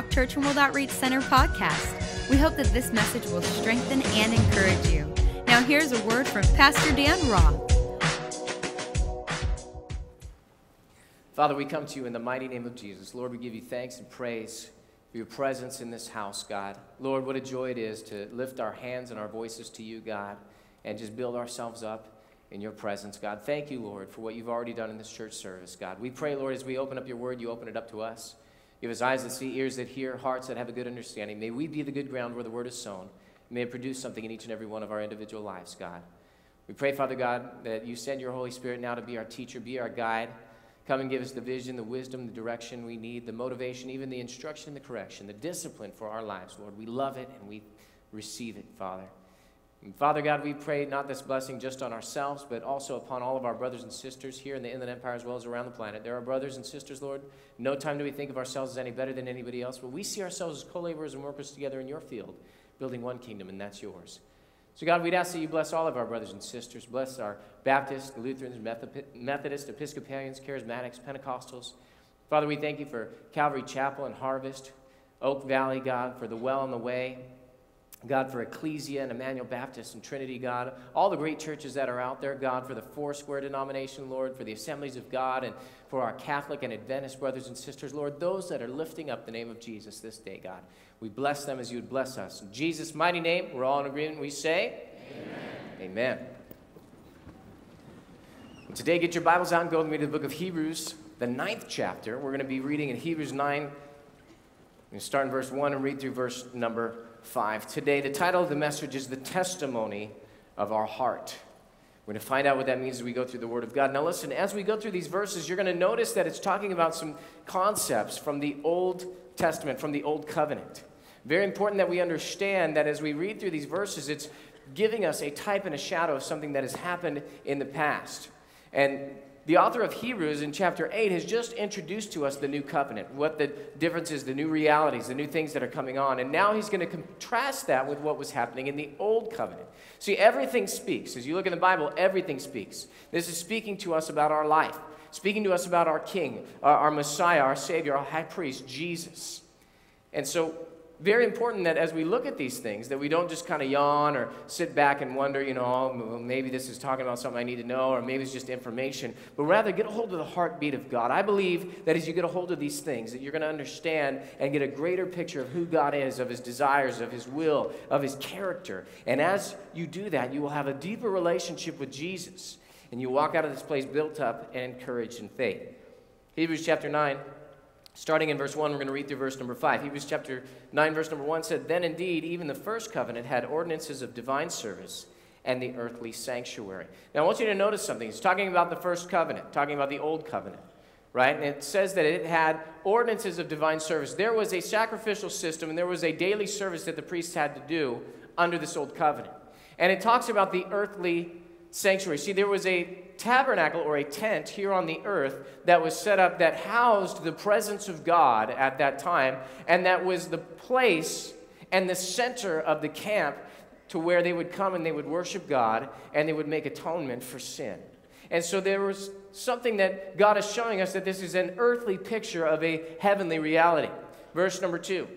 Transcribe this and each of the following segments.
Rock Church and World Outreach Center podcast. We hope that this message will strengthen and encourage you. Now, here's a word from Pastor Dan Roth. Father, we come to you in the mighty name of Jesus. Lord, we give you thanks and praise for your presence in this house, God. Lord, what a joy it is to lift our hands and our voices to you, God, and just build ourselves up in your presence, God. Thank you, Lord, for what you've already done in this church service, God. We pray, Lord, as we open up your word, you open it up to us. Give us eyes that see, ears that hear, hearts that have a good understanding. May we be the good ground where the word is sown. May it produce something in each and every one of our individual lives, God. We pray, Father God, that you send your Holy Spirit now to be our teacher, be our guide. Come and give us the vision, the wisdom, the direction we need, the motivation, even the instruction, the correction, the discipline for our lives, Lord. We love it and we receive it, Father. And Father God, we pray not this blessing just on ourselves, but also upon all of our brothers and sisters here in the Inland Empire as well as around the planet. There are brothers and sisters, Lord. No time do we think of ourselves as any better than anybody else, but we see ourselves as co laborers and workers together in your field, building one kingdom, and that's yours. So, God, we'd ask that you bless all of our brothers and sisters. Bless our Baptists, Lutherans, Methodists, Episcopalians, Charismatics, Pentecostals. Father, we thank you for Calvary Chapel and Harvest, Oak Valley, God, for the well on the way. God, for Ecclesia and Emmanuel Baptist and Trinity, God, all the great churches that are out there, God, for the Foursquare denomination, Lord, for the Assemblies of God, and for our Catholic and Adventist brothers and sisters, Lord, those that are lifting up the name of Jesus this day, God. We bless them as you would bless us. In Jesus' mighty name, we're all in agreement. We say, Amen. Amen. Today, get your Bibles out and go with me to the book of Hebrews, the ninth chapter. We're going to be reading in Hebrews 9. We start in verse 1 and read through verse number 5. Today, the title of the message is The Testimony of Our Heart. We're going to find out what that means as we go through the Word of God. Now, listen, as we go through these verses, you're going to notice that it's talking about some concepts from the Old Testament, from the Old Covenant. Very important that we understand that as we read through these verses, it's giving us a type and a shadow of something that has happened in the past. And the author of Hebrews in chapter 8 has just introduced to us the new covenant, what the differences, the new realities, the new things that are coming on. And now he's going to contrast that with what was happening in the old covenant. See, everything speaks. As you look in the Bible, everything speaks. This is speaking to us about our life, speaking to us about our King, our, our Messiah, our Savior, our high priest, Jesus. And so very important that as we look at these things, that we don't just kind of yawn or sit back and wonder, you know, oh, maybe this is talking about something I need to know, or maybe it's just information, but rather get a hold of the heartbeat of God. I believe that as you get a hold of these things, that you're going to understand and get a greater picture of who God is, of his desires, of his will, of his character. And as you do that, you will have a deeper relationship with Jesus, and you walk out of this place built up and encouraged in faith. Hebrews chapter 9. Starting in verse 1, we're going to read through verse number 5. Hebrews chapter 9, verse number 1 said, Then indeed, even the first covenant had ordinances of divine service and the earthly sanctuary. Now, I want you to notice something. He's talking about the first covenant, talking about the old covenant, right? And it says that it had ordinances of divine service. There was a sacrificial system and there was a daily service that the priests had to do under this old covenant. And it talks about the earthly sanctuary. See, there was a tabernacle or a tent here on the earth that was set up that housed the presence of God at that time, and that was the place and the center of the camp to where they would come and they would worship God and they would make atonement for sin. And so there was something that God is showing us that this is an earthly picture of a heavenly reality. Verse number two.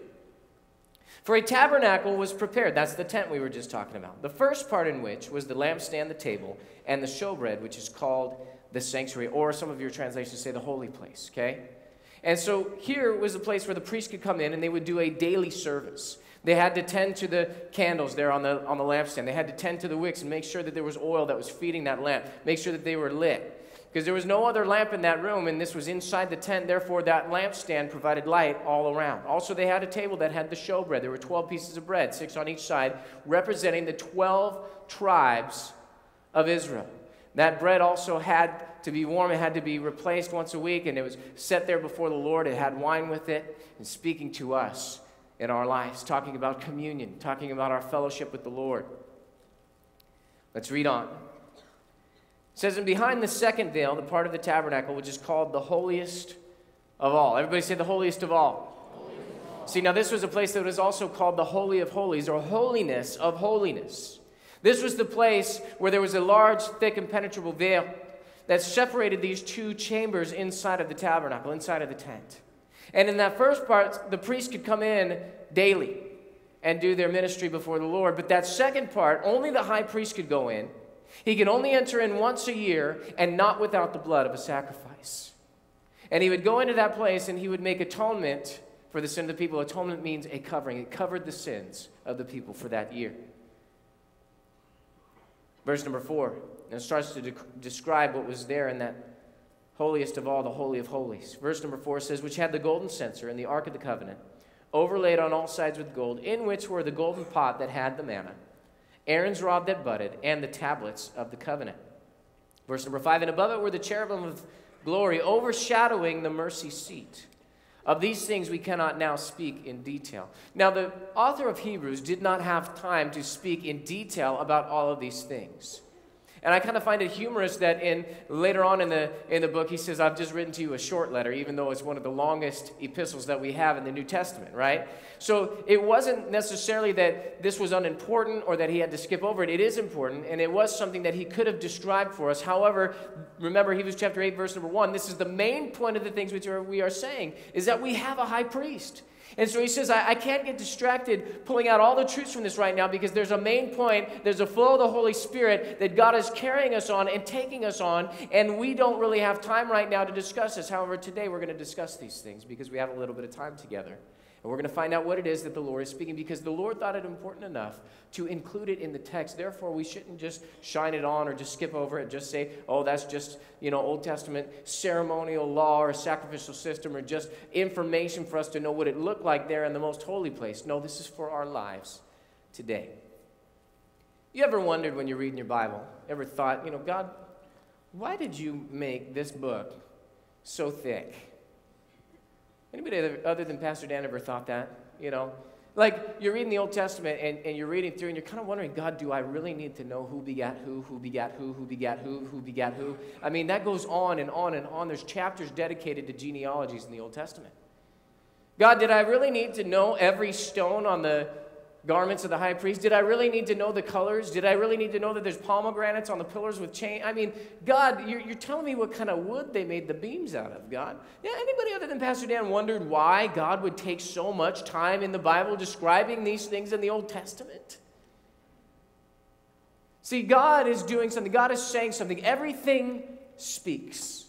For a tabernacle was prepared. That's the tent we were just talking about. The first part in which was the lampstand, the table, and the showbread, which is called the sanctuary, or some of your translations say the holy place, okay? And so here was a place where the priest could come in and they would do a daily service. They had to tend to the candles there on the, on the lampstand. They had to tend to the wicks and make sure that there was oil that was feeding that lamp, make sure that they were lit because there was no other lamp in that room, and this was inside the tent. Therefore, that lampstand provided light all around. Also, they had a table that had the showbread. There were 12 pieces of bread, six on each side, representing the 12 tribes of Israel. That bread also had to be warm. It had to be replaced once a week, and it was set there before the Lord. It had wine with it and speaking to us in our lives, talking about communion, talking about our fellowship with the Lord. Let's read on. It says, and behind the second veil, the part of the tabernacle which is called the holiest of all. Everybody say the holiest of all. See, now this was a place that was also called the Holy of Holies or holiness of holiness. This was the place where there was a large, thick, impenetrable veil that separated these two chambers inside of the tabernacle, inside of the tent. And in that first part, the priest could come in daily and do their ministry before the Lord. But that second part, only the high priest could go in. He could only enter in once a year and not without the blood of a sacrifice. And he would go into that place and he would make atonement for the sin of the people. Atonement means a covering, it covered the sins of the people for that year. Verse number four, and it starts to de- describe what was there in that holiest of all, the Holy of Holies. Verse number four says, Which had the golden censer and the Ark of the Covenant, overlaid on all sides with gold, in which were the golden pot that had the manna, Aaron's rod that budded, and the tablets of the covenant. Verse number five, and above it were the cherubim of glory overshadowing the mercy seat. Of these things we cannot now speak in detail. Now, the author of Hebrews did not have time to speak in detail about all of these things. And I kind of find it humorous that in later on in the in the book he says, "I've just written to you a short letter, even though it's one of the longest epistles that we have in the New Testament." Right? So it wasn't necessarily that this was unimportant or that he had to skip over it. It is important, and it was something that he could have described for us. However, remember Hebrews chapter eight, verse number one. This is the main point of the things which we are saying is that we have a high priest. And so he says, I, I, can't get distracted pulling out all the truths from this right now because there's a main point, there's a flow of the Holy Spirit that God is carrying us on and taking us on, and we don't really have time right now to discuss this. However, today we're going to discuss these things because we have a little bit of time together. And we're going to find out what it is that the Lord is speaking because the Lord thought it important enough to include it in the text. Therefore, we shouldn't just shine it on or just skip over it, just say, oh, that's just, you know, Old Testament ceremonial law or sacrificial system or just information for us to know what it looked like there in the most holy place. No, this is for our lives today. You ever wondered when you're reading your Bible, ever thought, you know, God, why did you make this book so thick? Anybody other than Pastor Dan ever thought that? You know, like you're reading the Old Testament and, and you're reading through and you're kind of wondering, God, do I really need to know who begat who, who begat who, who begat who, who begat who? I mean, that goes on and on and on. There's chapters dedicated to genealogies in the Old Testament. God, did I really need to know every stone on the garments of the high priest? Did I really need to know the colors? Did I really need to know that there's pomegranates on the pillars with chain? I mean, God, you're, you're telling me what kind of wood they made the beams out of, God. Yeah, anybody other than Pastor Dan wondered why God would take so much time in the Bible describing these things in the Old Testament? See, God is doing something. God is saying something. Everything speaks.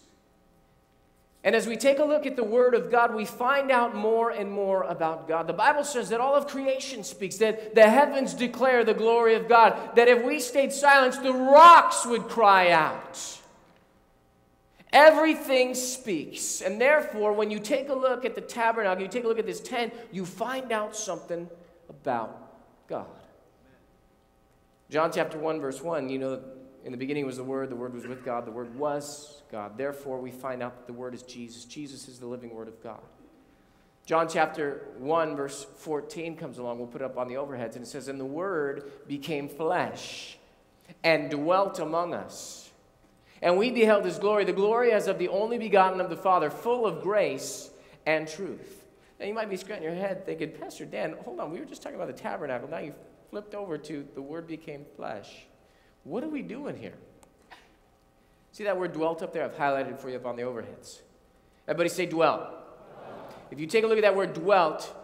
And as we take a look at the Word of God, we find out more and more about God. The Bible says that all of creation speaks, that the heavens declare the glory of God, that if we stayed silent, the rocks would cry out. Everything speaks. And therefore, when you take a look at the tabernacle, you take a look at this tent, you find out something about God. John chapter 1, verse 1, you know, in the beginning was the Word, the Word was with God, the Word was God. Therefore, we find out that the Word is Jesus. Jesus is the living Word of God. John chapter 1, verse 14 comes along. We'll put it up on the overheads. And it says, And the Word became flesh and dwelt among us. And we beheld his glory, the glory as of the only begotten of the Father, full of grace and truth. Now, you might be scratching your head thinking, Pastor Dan, hold on, we were just talking about the tabernacle. Now you flipped over to the Word became flesh. What are we doing here? See that word dwelt up there? I've highlighted for you up on the overheads. Everybody say dwelt. If you take a look at that word dwelt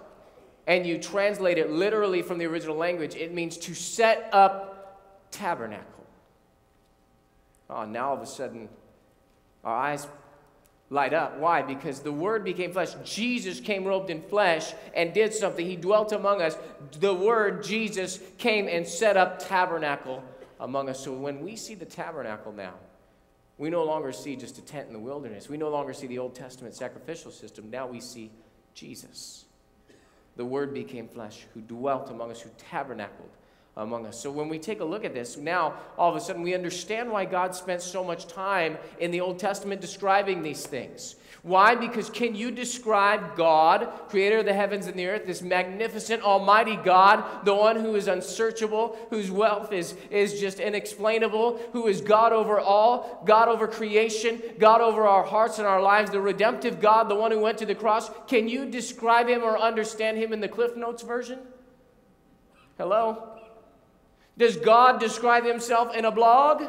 and you translate it literally from the original language, it means to set up tabernacle. Oh, now all of a sudden our eyes light up. Why? Because the Word became flesh. Jesus came robed in flesh and did something. He dwelt among us. The Word, Jesus, came and set up tabernacle among us. So when we see the tabernacle now, we no longer see just a tent in the wilderness. We no longer see the Old Testament sacrificial system. Now we see Jesus. The Word became flesh, who dwelt among us, who tabernacled among us. So when we take a look at this, now all of a sudden we understand why God spent so much time in the Old Testament describing these things. Why? Because can you describe God, creator of the heavens and the earth, this magnificent, almighty God, the one who is unsearchable, whose wealth is, is just inexplainable, who is God over all, God over creation, God over our hearts and our lives, the redemptive God, the one who went to the cross? Can you describe him or understand him in the Cliff Notes version? Hello? Does God describe himself in a blog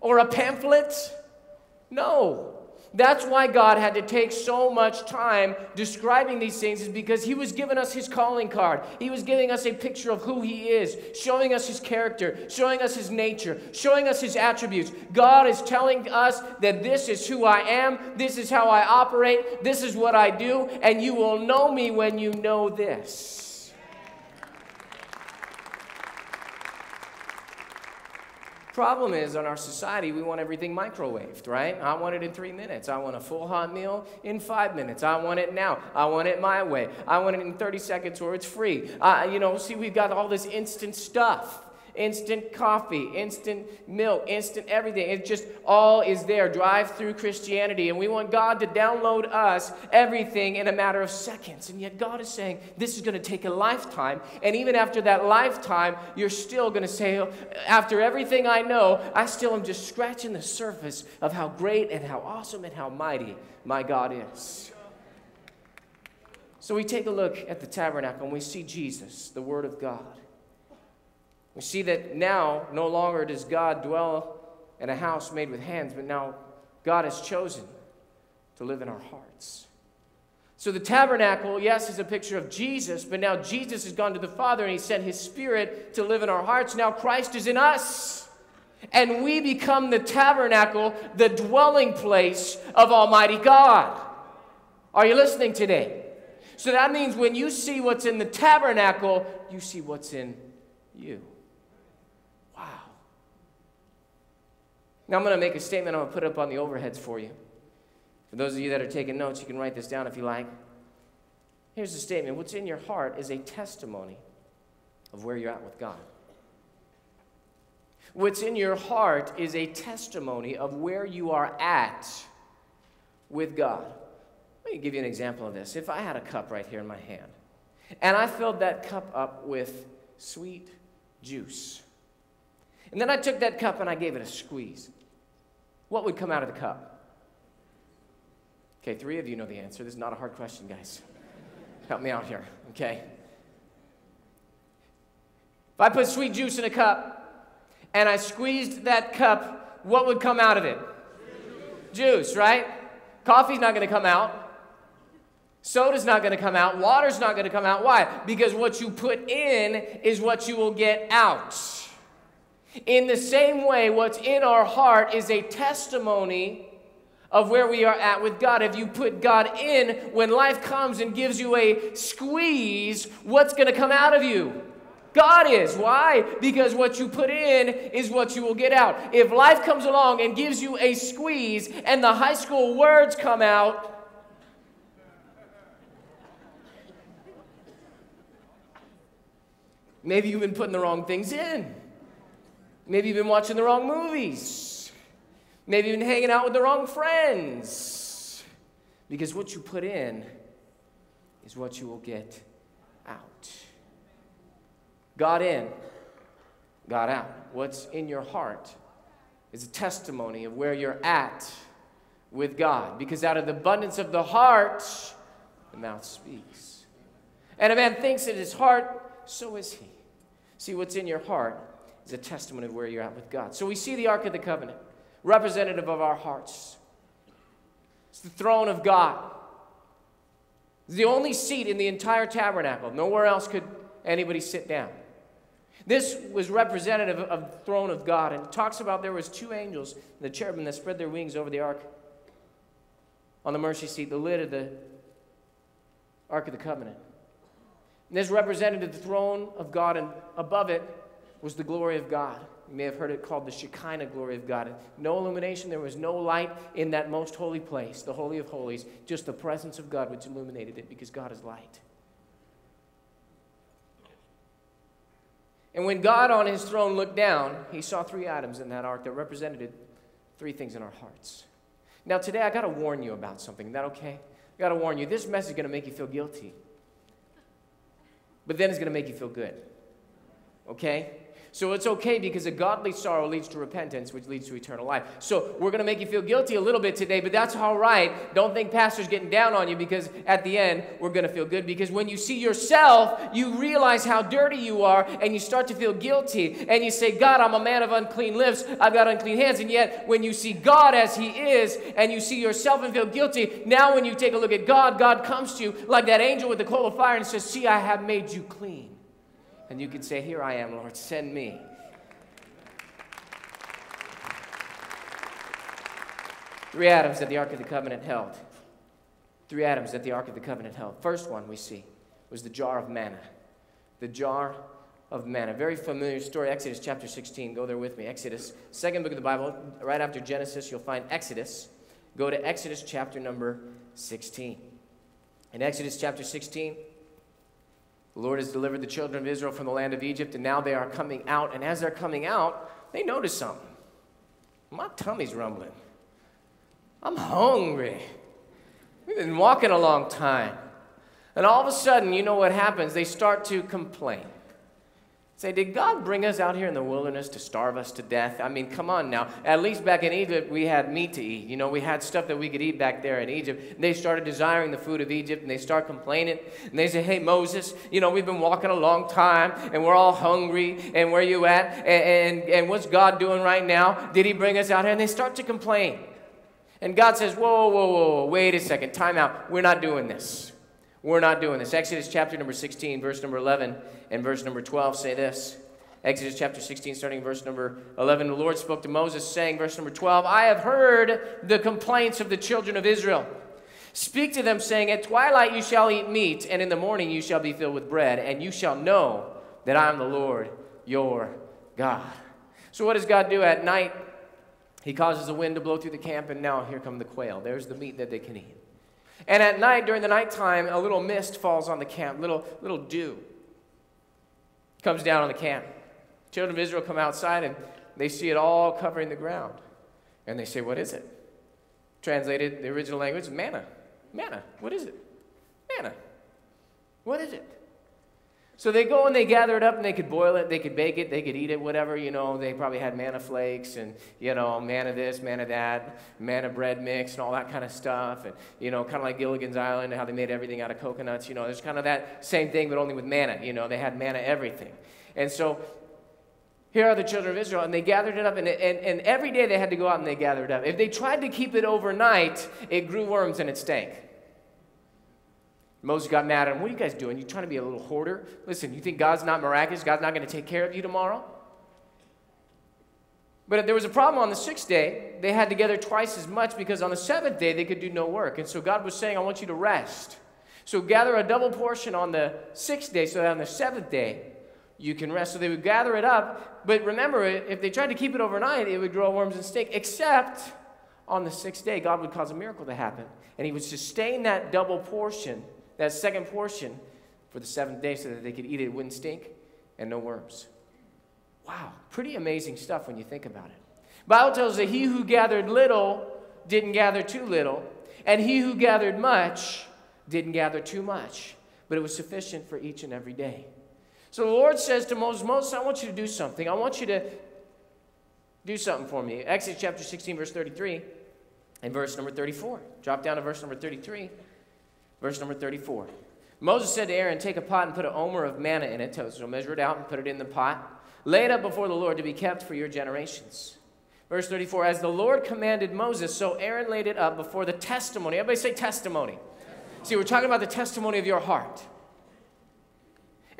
or a pamphlet? No. That's why God had to take so much time describing these things, is because He was giving us His calling card. He was giving us a picture of who He is, showing us His character, showing us His nature, showing us His attributes. God is telling us that this is who I am, this is how I operate, this is what I do, and you will know me when you know this. Problem is, in our society, we want everything microwaved, right? I want it in three minutes. I want a full hot meal in five minutes. I want it now. I want it my way. I want it in 30 seconds or it's free. Uh, you know, see, we've got all this instant stuff instant coffee, instant milk, instant everything. It just all is there. Drive through Christianity. And we want God to download us everything in a matter of seconds. And yet God is saying this is going to take a lifetime. And even after that lifetime, you're still going to say, after everything I know, I still am just scratching the surface of how great and how awesome and how mighty my God is. So we take a look at the tabernacle and we see Jesus, the Word of God. We see that now no longer does God dwell in a house made with hands, but now God has chosen to live in our hearts. So the tabernacle, yes, is a picture of Jesus, but now Jesus has gone to the Father and he sent his Spirit to live in our hearts. Now Christ is in us. And we become the tabernacle, the dwelling place of Almighty God. Are you listening today? So that means when you see what's in the tabernacle, you see what's in you. Now I'm going to make a statement. I'm going to put it up on the overheads for you. For those of you that are taking notes, you can write this down if you like. Here's the statement What's in your heart is a testimony of where you're at with God. What's in your heart is a testimony of where you are at with God. Let me give you an example of this. If I had a cup right here in my hand, and I filled that cup up with sweet juice, and then I took that cup and I gave it a squeeze, what would come out of the cup? Okay, three of you know the answer. This is not a hard question, guys. Help me out here, okay? If I put sweet juice in a cup and I squeezed that cup, what would come out of it? Juice, right? Coffee's not going to come out. Soda's not going to come out. Water's not going to come out. Why? Because what you put in is what you will get out. In the same way, what's in our heart is a testimony of where we are at with God. If you put God in, when life comes and gives you a squeeze, what's going to come out of you? God is. Why? Because what you put in is what you will get out. If life comes along and gives you a squeeze and the high school words come out, maybe you've been putting the wrong things in. Maybe you've been watching the wrong movies. Maybe you've been hanging out with the wrong friends. Because what you put in is what you will get out. God in, God out. What's in your heart is a testimony of where you're at with God. Because out of the abundance of the heart, the mouth speaks. And a man thinks in his heart, so is he. See, what's in your heart is a testimony of where you're at with God. So we see the Ark of the Covenant, representative of our hearts. It's the throne of God. It's the only seat in the entire tabernacle. Nowhere else could anybody sit down. This was representative of the throne of God, and it talks about there was two angels, the cherubim that spread their wings over the ark on the mercy seat, the lid of the Ark of the Covenant. And this represented the throne of God, and above it was the glory of God. You may have heard it called the Shekinah glory of God. No illumination, there was no light in that most holy place, the Holy of Holies, just the presence of God which illuminated it because God is light. And when God on his throne looked down, he saw three items in that ark that represented three things in our hearts. Now, today I got to warn you about something. Is that okay? I got to warn you. This message is going to make you feel guilty, but then it's going to make you feel good. Okay? So it's okay because a godly sorrow leads to repentance, which leads to eternal life. So we're going to make you feel guilty a little bit today, but that's all right. Don't think pastor's getting down on you because at the end, we're going to feel good. Because when you see yourself, you realize how dirty you are and you start to feel guilty. And you say, God, I'm a man of unclean lips. I've got unclean hands. And yet, when you see God as He is and you see yourself and feel guilty, now when you take a look at God, God comes to you like that angel with the coal of fire and says, See, I have made you clean. And you can say, Here I am, Lord, send me. Three atoms that the Ark of the Covenant held. Three atoms that the Ark of the Covenant held. First one we see was the jar of manna. The jar of manna. Very familiar story, Exodus chapter 16. Go there with me. Exodus, second book of the Bible, right after Genesis, you'll find Exodus. Go to Exodus chapter number 16. In Exodus chapter 16, the Lord has delivered the children of Israel from the land of Egypt, and now they are coming out. And as they're coming out, they notice something. My tummy's rumbling. I'm hungry. We've been walking a long time. And all of a sudden, you know what happens? They start to complain. Say, did God bring us out here in the wilderness to starve us to death? I mean, come on now. At least back in Egypt, we had meat to eat. You know, we had stuff that we could eat back there in Egypt. And they started desiring the food of Egypt and they start complaining. And they say, hey, Moses, you know, we've been walking a long time and we're all hungry. And where you at? And, and, and what's God doing right now? Did he bring us out here? And they start to complain. And God says, whoa, whoa, whoa, whoa, wait a second, time out. We're not doing this. We're not doing this. Exodus chapter number 16, verse number 11 and verse number 12 say this. Exodus chapter 16, starting verse number 11. The Lord spoke to Moses, saying, verse number 12, I have heard the complaints of the children of Israel. Speak to them, saying, At twilight you shall eat meat, and in the morning you shall be filled with bread, and you shall know that I am the Lord your God. So, what does God do at night? He causes the wind to blow through the camp, and now here come the quail. There's the meat that they can eat. And at night, during the nighttime, a little mist falls on the camp, little, little dew comes down on the camp. Children of Israel come outside and they see it all covering the ground. And they say, What is it? Translated, the original language, manna. Manna. What is it? Manna. What is it? So they go and they gather it up and they could boil it, they could bake it, they could eat it, whatever, you know. They probably had manna flakes and, you know, manna this, manna that, manna bread mix and all that kind of stuff. And, you know, kind of like Gilligan's Island, how they made everything out of coconuts, you know. There's kind of that same thing, but only with manna, you know. They had manna everything. And so here are the children of Israel, and they gathered it up, and, and, and every day they had to go out and they gathered it up. If they tried to keep it overnight, it grew worms and it stank. Moses got mad at him. What are you guys doing? You trying to be a little hoarder? Listen, you think God's not miraculous? God's not going to take care of you tomorrow? But if there was a problem on the sixth day. They had to gather twice as much because on the seventh day they could do no work. And so God was saying, I want you to rest. So gather a double portion on the sixth day so that on the seventh day you can rest. So they would gather it up. But remember, if they tried to keep it overnight, it would grow worms and stink, except on the sixth day, God would cause a miracle to happen. And He would sustain that double portion that second portion for the seventh day so that they could eat it, it wouldn't stink, and no worms. Wow, pretty amazing stuff when you think about it. Bible tells us that he who gathered little didn't gather too little, and he who gathered much didn't gather too much, but it was sufficient for each and every day. So the Lord says to Moses, Moses, I want you to do something. I want you to do something for me. Exodus chapter 16, verse 33 and verse number 34. Drop down to verse number 33. Verse number 34. Moses said to Aaron, Take a pot and put an omer of manna in it. So measure it out and put it in the pot. Lay it up before the Lord to be kept for your generations. Verse 34 As the Lord commanded Moses, so Aaron laid it up before the testimony. Everybody say testimony. See, we're talking about the testimony of your heart.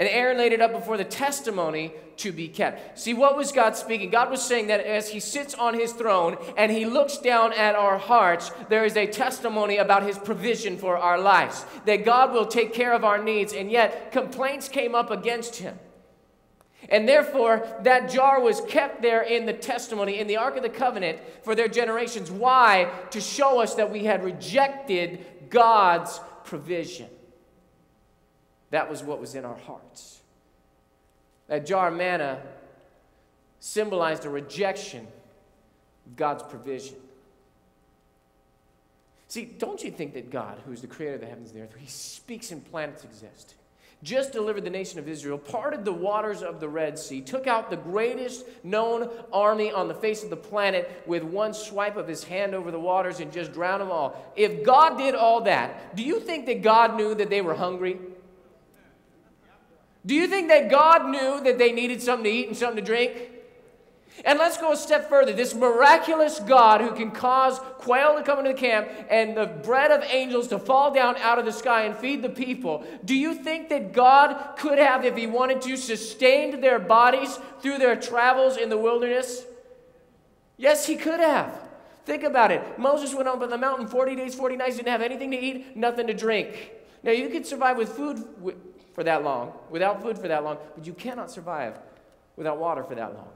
And Aaron laid it up before the testimony to be kept. See, what was God speaking? God was saying that as he sits on his throne and he looks down at our hearts, there is a testimony about his provision for our lives. That God will take care of our needs, and yet complaints came up against him. And therefore, that jar was kept there in the testimony, in the Ark of the Covenant for their generations. Why? To show us that we had rejected God's provision. That was what was in our hearts. That jar of manna symbolized a rejection of God's provision. See, don't you think that God, who is the creator of the heavens and the earth, he speaks and planets exist? just delivered the nation of Israel, parted the waters of the Red Sea, took out the greatest known army on the face of the planet with one swipe of his hand over the waters and just drowned them all. If God did all that, do you think that God knew that they were hungry? Do you think that God knew that they needed something to eat and something to drink? And let's go a step further. This miraculous God who can cause quail to come into the camp and the bread of angels to fall down out of the sky and feed the people. Do you think that God could have, if He wanted to, sustained their bodies through their travels in the wilderness? Yes, He could have. Think about it. Moses went up on the mountain 40 days, 40 nights, didn't have anything to eat, nothing to drink. Now, you could survive with food for that long, without food for that long, but you cannot survive without water for that long.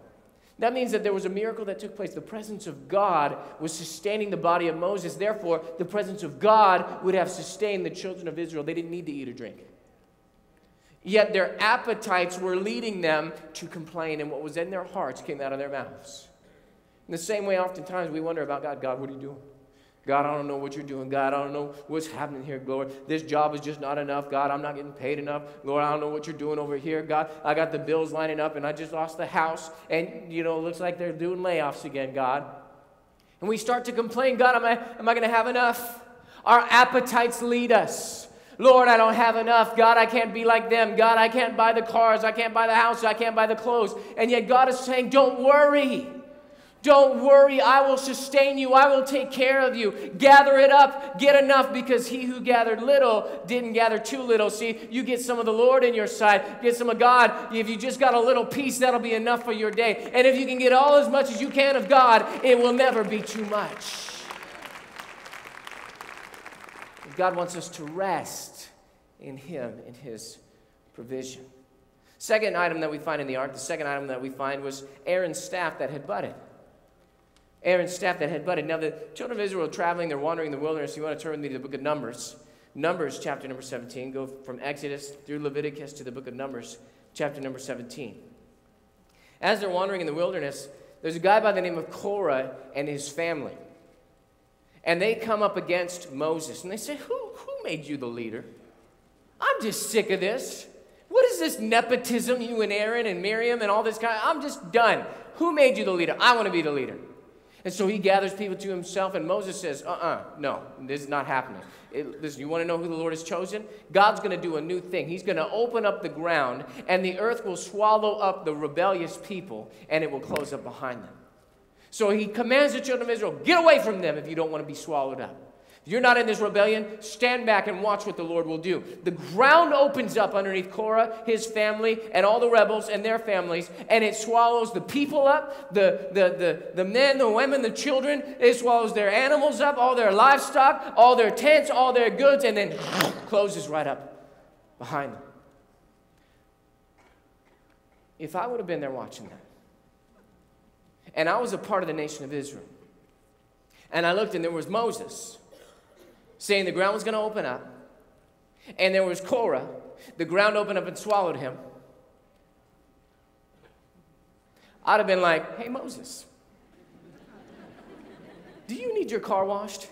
That means that there was a miracle that took place. The presence of God was sustaining the body of Moses. Therefore, the presence of God would have sustained the children of Israel. They didn't need to eat or drink. Yet their appetites were leading them to complain, and what was in their hearts came out of their mouths. In the same way, oftentimes we wonder about God God, what are you doing? God, I don't know what you're doing. God, I don't know what's happening here, Lord. This job is just not enough. God, I'm not getting paid enough. Lord, I don't know what you're doing over here. God, I got the bills lining up and I just lost the house. And, you know, it looks like they're doing layoffs again, God. And we start to complain, God, am I, am I going to have enough? Our appetites lead us. Lord, I don't have enough. God, I can't be like them. God, I can't buy the cars. I can't buy the house. I can't buy the clothes. And yet God is saying, don't worry. Don't worry, I will sustain you. I will take care of you. Gather it up, get enough, because he who gathered little didn't gather too little. See, you get some of the Lord in your side, get some of God. If you just got a little piece, that'll be enough for your day. And if you can get all as much as you can of God, it will never be too much. God wants us to rest in Him, in His provision. Second item that we find in the ark, the second item that we find was Aaron's staff that had budded. Aaron's staff that had budded. Now, the children of Israel are traveling, they're wandering in the wilderness. You want to turn with me to the book of Numbers. Numbers, chapter number 17. Go from Exodus through Leviticus to the book of Numbers, chapter number 17. As they're wandering in the wilderness, there's a guy by the name of Korah and his family. And they come up against Moses and they say, Who, who made you the leader? I'm just sick of this. What is this nepotism, you and Aaron and Miriam and all this kind I'm just done. Who made you the leader? I want to be the leader. And so he gathers people to himself, and Moses says, uh uh-uh, uh no, this is not happening. It, listen, you want to know who the Lord has chosen? God's going to do a new thing. He's going to open up the ground, and the earth will swallow up the rebellious people, and it will close up behind them. So he commands the children of Israel, get away from them if you don't want to be swallowed up you're not in this rebellion, stand back and watch what the Lord will do. The ground opens up underneath Korah, his family, and all the rebels and their families, and it swallows the people up, the, the, the, the men, the women, the children. It swallows their animals up, all their livestock, all their tents, all their goods, and then closes right up behind them. If I would have been there watching that, and I was a part of the nation of Israel, and I looked and there was Moses saying the ground was going to open up, and there was Korah. The ground opened up and swallowed him. I'd have been like, hey, Moses, do you need your car washed?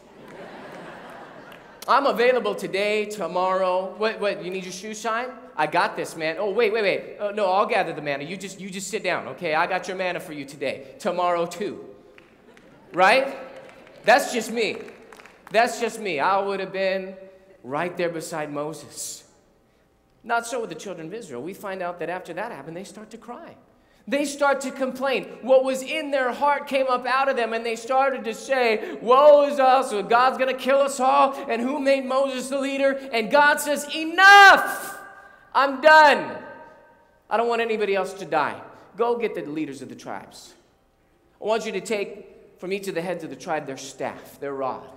I'm available today, tomorrow. What, what, you need your shoes shined? I got this, man. Oh, wait, wait, wait. Oh, no, I'll gather the manna. You just, you just sit down, okay? I got your manna for you today, tomorrow too. Right? That's just me. That's just me. I would have been right there beside Moses. Not so with the children of Israel. We find out that after that happened, they start to cry. They start to complain. What was in their heart came up out of them, and they started to say, Woe is us, God's going to kill us all, and who made Moses the leader? And God says, Enough! I'm done. I don't want anybody else to die. Go get the leaders of the tribes. I want you to take from each of the heads of the tribe their staff, their rod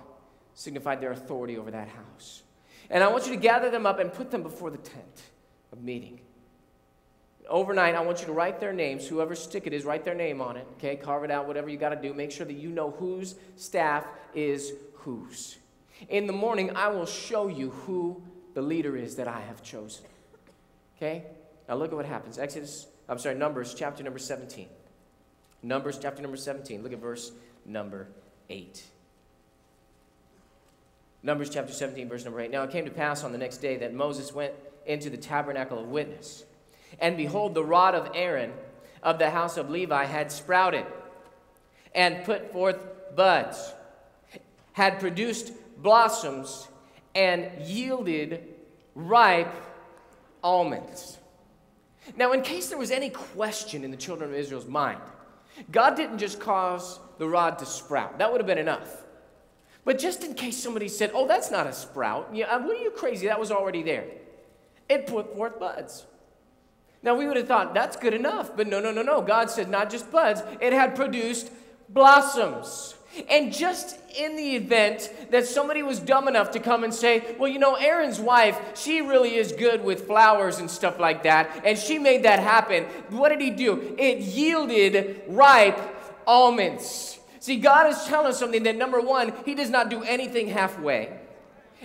signified their authority over that house. And I want you to gather them up and put them before the tent of meeting. Overnight, I want you to write their names, whoever stick it is, write their name on it, okay? Carve it out, whatever you got to do. Make sure that you know whose staff is whose. In the morning, I will show you who the leader is that I have chosen. Okay? Now look at what happens. Exodus, I'm sorry, Numbers chapter number 17. Numbers chapter number 17. Look at verse number 8. Numbers chapter 17, verse number 8. Now it came to pass on the next day that Moses went into the tabernacle of witness. And behold, the rod of Aaron of the house of Levi had sprouted and put forth buds, had produced blossoms, and yielded ripe almonds. Now, in case there was any question in the children of Israel's mind, God didn't just cause the rod to sprout. That would have been enough. But just in case somebody said, oh, that's not a sprout, yeah, uh, what are you crazy? That was already there. It put forth buds. Now, we would have thought that's good enough, but no, no, no, no. God said not just buds, it had produced blossoms. And just in the event that somebody was dumb enough to come and say, well, you know, Aaron's wife, she really is good with flowers and stuff like that, and she made that happen. What did he do? It yielded ripe almonds. See, God is telling us something that number one, he does not do anything halfway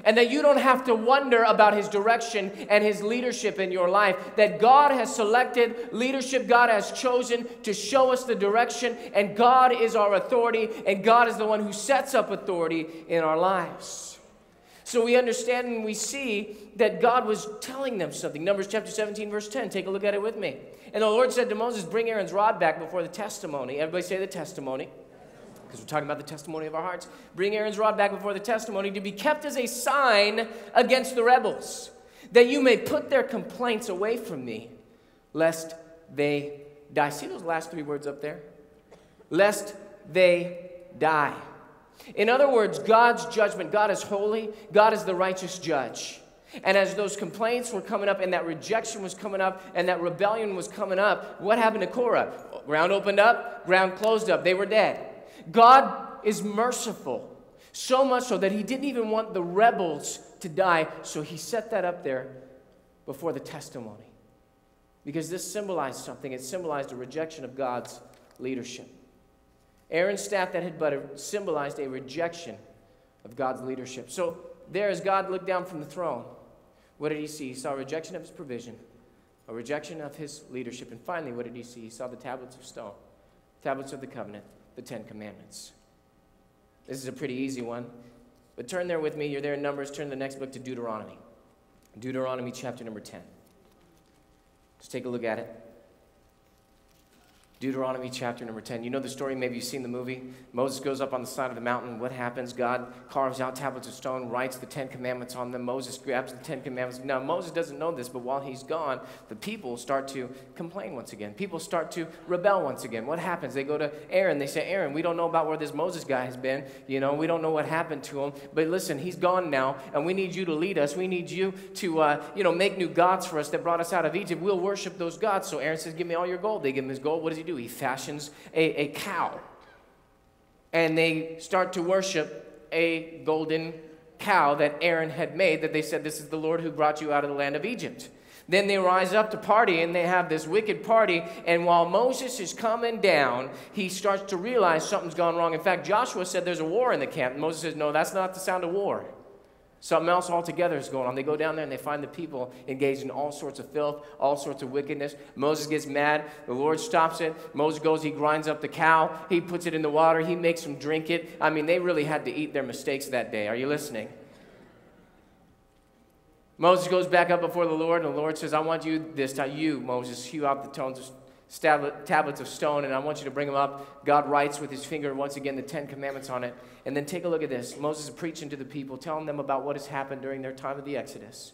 and that you don't have to wonder about his direction and his leadership in your life. That God has selected leadership, God has chosen to show us the direction, and God is our authority, and God is the one who sets up authority in our lives. So we understand and we see that God was telling them something. Numbers chapter 17, verse 10. Take a look at it with me. And the Lord said to Moses, Bring Aaron's rod back before the testimony. Everybody say the testimony because we're talking about the testimony of our hearts. Bring Aaron's rod back before the testimony to be kept as a sign against the rebels, that you may put their complaints away from me, lest they die. See those last three words up there? Lest they die. In other words, God's judgment, God is holy, God is the righteous judge. And as those complaints were coming up, and that rejection was coming up, and that rebellion was coming up, what happened to Korah? Ground opened up, ground closed up. They were dead. God is merciful, so much so that he didn't even want the rebels to die, so he set that up there before the testimony. Because this symbolized something, it symbolized a rejection of God's leadership. Aaron's staff that had budded symbolized a rejection of God's leadership. So, there, as God looked down from the throne, what did he see? He saw a rejection of his provision, a rejection of his leadership, and finally, what did he see? He saw the tablets of stone, tablets of the covenant the Ten Commandments. This is a pretty easy one. But turn there with me. You're there in Numbers. Turn the next book to Deuteronomy. Deuteronomy chapter number 10. Just take a look at it. Deuteronomy chapter number 10. You know the story, maybe you've seen the movie. Moses goes up on the side of the mountain. What happens? God carves out tablets of stone, writes the Ten Commandments on them. Moses grabs the Ten Commandments. Now, Moses doesn't know this, but while he's gone, the people start to complain once again. People start to rebel once again. What happens? They go to Aaron. They say, Aaron, we don't know about where this Moses guy has been. You know, we don't know what happened to him. But listen, he's gone now, and we need you to lead us. We need you to, uh, you know, make new gods for us that brought us out of Egypt. We'll worship those gods. So Aaron says, Give me all your gold. They give him his gold. What does he do? He fashions a, a cow. And they start to worship a golden cow that Aaron had made, that they said, This is the Lord who brought you out of the land of Egypt. Then they rise up to party and they have this wicked party. And while Moses is coming down, he starts to realize something's gone wrong. In fact, Joshua said there's a war in the camp. And Moses says, No, that's not the sound of war. Something else altogether is going on. They go down there and they find the people engaged in all sorts of filth, all sorts of wickedness. Moses gets mad. The Lord stops it. Moses goes, he grinds up the cow. He puts it in the water. He makes them drink it. I mean, they really had to eat their mistakes that day. Are you listening? Moses goes back up before the Lord, and the Lord says, I want you this time, you, Moses, hew out the tones of tablets of stone, and I want you to bring them up. God writes with his finger once again the Ten Commandments on it. And then take a look at this. Moses is preaching to the people, telling them about what has happened during their time of the Exodus.